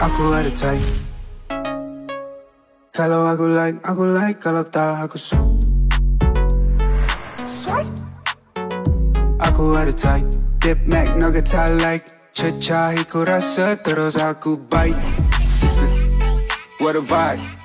Aku ada type Kalau aku like, aku like Kalau tak aku suka Aku ada type Dip McNugget I like. Cecahi ku rasa terus aku bite What a vibe.